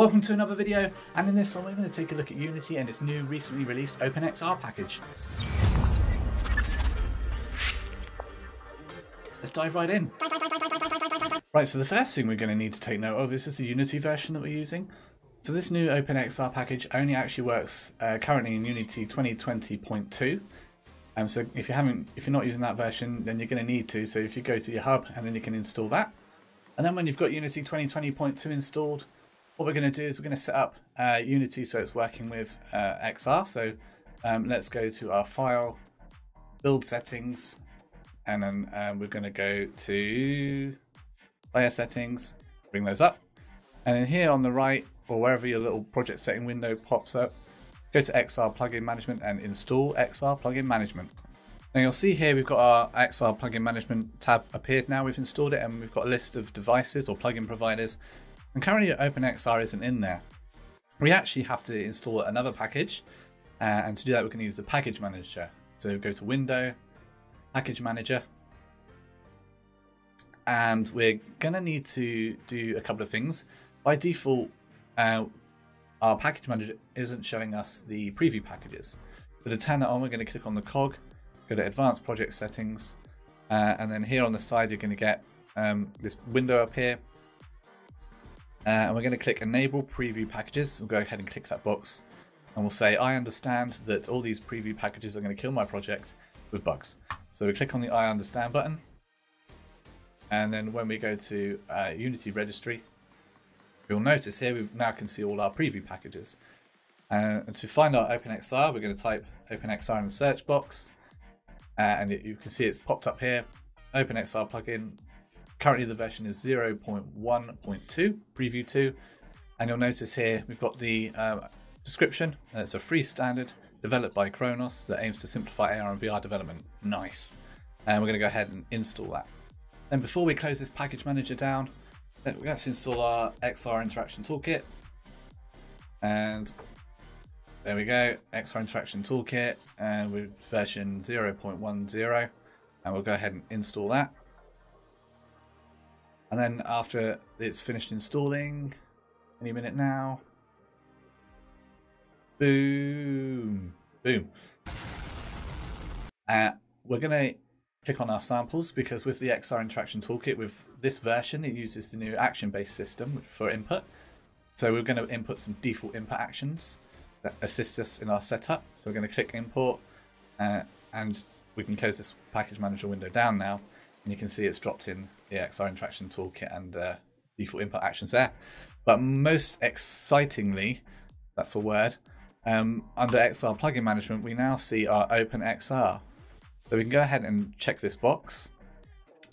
Welcome to another video, and in this one we're going to take a look at Unity and its new recently released OpenXR package. Let's dive right in. Right, so the first thing we're going to need to take note of is the Unity version that we're using. So this new OpenXR package only actually works uh, currently in Unity 2020.2. Um, so if you haven't, if you're not using that version, then you're going to need to. So if you go to your hub and then you can install that, and then when you've got Unity 2020.2 installed, what we're going to do is we're going to set up uh, Unity so it's working with uh, XR. So um, let's go to our file, build settings, and then um, we're going to go to player settings, bring those up. And then here on the right, or wherever your little project setting window pops up, go to XR plugin management and install XR plugin management. Now you'll see here we've got our XR plugin management tab appeared now. We've installed it and we've got a list of devices or plugin providers and currently OpenXR isn't in there. We actually have to install another package, uh, and to do that, we're going to use the package manager. So go to Window, Package Manager, and we're going to need to do a couple of things. By default, uh, our package manager isn't showing us the preview packages. But to turn that on, we're going to click on the cog, go to Advanced Project Settings, uh, and then here on the side, you're going to get um, this window up here uh, and we're going to click Enable Preview Packages. We'll go ahead and click that box. And we'll say, I understand that all these preview packages are going to kill my project with bugs. So we click on the I understand button. And then when we go to uh, Unity Registry, you'll notice here we now can see all our preview packages. Uh, and to find our OpenXR, we're going to type OpenXR in the search box. Uh, and it, you can see it's popped up here. OpenXR plugin Currently the version is 0.1.2, preview 2. And you'll notice here we've got the uh, description. It's a free standard developed by Khronos that aims to simplify AR and VR development. Nice. And we're going to go ahead and install that. Then before we close this package manager down, let's install our XR Interaction Toolkit. And there we go, XR Interaction Toolkit, and with version 0.10. And we'll go ahead and install that. And then after it's finished installing, any minute now. Boom. Boom. Uh, we're going to click on our samples because with the XR Interaction Toolkit, with this version, it uses the new action-based system for input. So we're going to input some default input actions that assist us in our setup. So we're going to click import uh, and we can close this package manager window down now and you can see it's dropped in XR Interaction Toolkit and uh, default input actions there. But most excitingly, that's a word, um, under XR plugin management, we now see our OpenXR. So we can go ahead and check this box.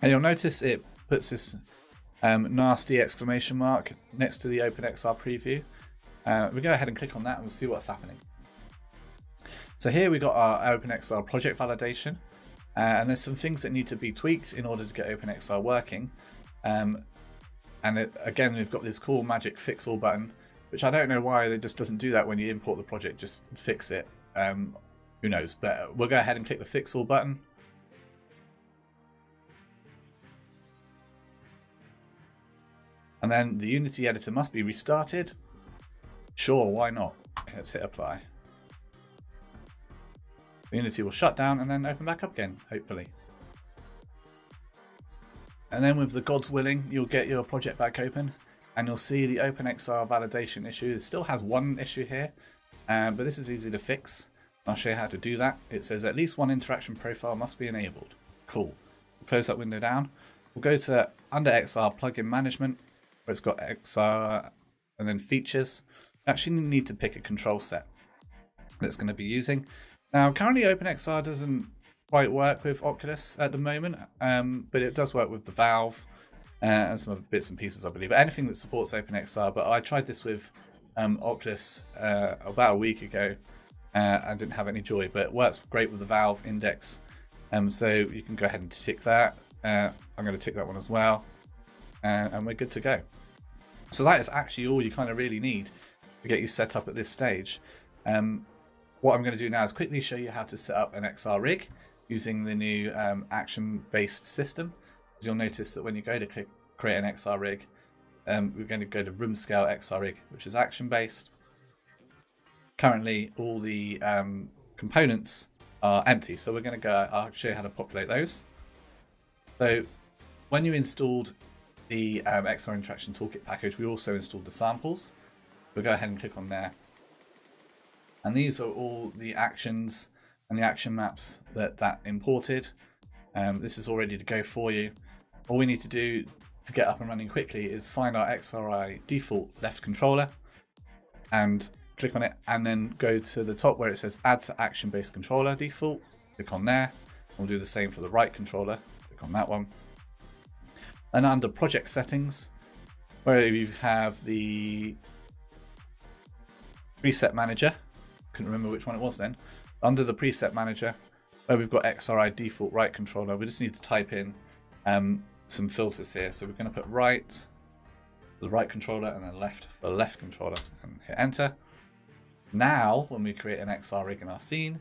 And you'll notice it puts this um, nasty exclamation mark next to the OpenXR preview. Uh, we go ahead and click on that and we'll see what's happening. So here we've got our OpenXR project validation. Uh, and there's some things that need to be tweaked in order to get OpenXR working. Um, and it, again, we've got this cool magic fix all button, which I don't know why it just doesn't do that when you import the project, just fix it. Um, who knows? But we'll go ahead and click the fix all button. And then the Unity editor must be restarted. Sure, why not? Let's hit apply. Unity will shut down and then open back up again, hopefully. And then with the gods willing, you'll get your project back open and you'll see the OpenXR validation issue. It still has one issue here, um, but this is easy to fix. I'll show you how to do that. It says at least one interaction profile must be enabled. Cool. We'll close that window down. We'll go to under XR plugin management, where it's got XR and then features. We actually need to pick a control set that's going to be using. Now, currently OpenXR doesn't quite work with Oculus at the moment, um, but it does work with the Valve uh, and some other bits and pieces, I believe. Anything that supports OpenXR. But I tried this with um, Oculus uh, about a week ago uh, and didn't have any joy, but it works great with the Valve Index. Um, so you can go ahead and tick that. Uh, I'm going to tick that one as well. Uh, and we're good to go. So that is actually all you kind of really need to get you set up at this stage. Um, what I'm going to do now is quickly show you how to set up an XR rig using the new um, action-based system. As you'll notice that when you go to click create an XR rig, um, we're going to go to room scale XR rig, which is action based. Currently, all the um, components are empty, so we're going to go. I'll show you how to populate those. So, when you installed the um, XR Interaction Toolkit package, we also installed the samples. We'll go ahead and click on there. And these are all the actions and the action maps that that imported. Um, this is all ready to go for you. All we need to do to get up and running quickly is find our XRI default left controller and click on it and then go to the top where it says add to action based controller default. Click on there. We'll do the same for the right controller. Click on that one. And under project settings, where you have the preset manager, couldn't remember which one it was then. Under the preset manager, where we've got XRI default right controller, we just need to type in um, some filters here. So we're going to put right, the right controller, and then left for left controller, and hit enter. Now, when we create an XR rig in our scene,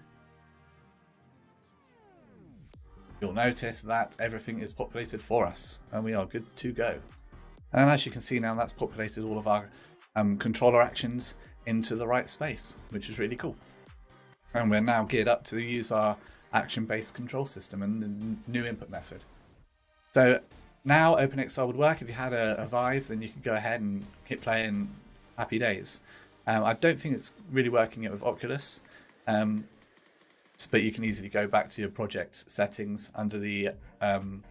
you'll notice that everything is populated for us, and we are good to go. And as you can see now, that's populated all of our um, controller actions into the right space, which is really cool. And we're now geared up to use our action-based control system and the new input method. So now OpenXR would work. If you had a, a Vive, then you could go ahead and hit play in happy days. Um, I don't think it's really working it with Oculus, um, but you can easily go back to your project settings under the um,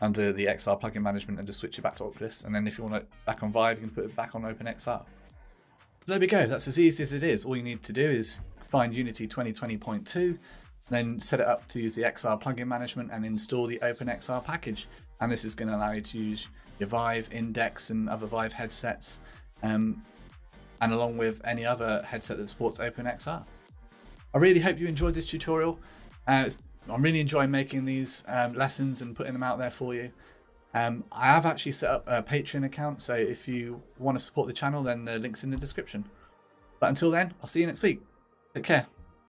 under the XR plugin management and just switch it back to Oculus. And then if you want it back on Vive, you can put it back on OpenXR. There we go. That's as easy as it is. All you need to do is find Unity 2020.2, then set it up to use the XR plugin management and install the OpenXR package. And this is going to allow you to use your Vive Index and other Vive headsets, um, and along with any other headset that supports OpenXR. I really hope you enjoyed this tutorial. Uh, I'm really enjoying making these um, lessons and putting them out there for you. Um, I have actually set up a Patreon account, so if you want to support the channel, then the link's in the description. But until then, I'll see you next week. Take care.